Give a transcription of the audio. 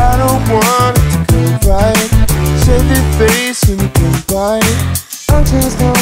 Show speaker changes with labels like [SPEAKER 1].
[SPEAKER 1] I don't want to confide. Save your face and you can buy. I'm just going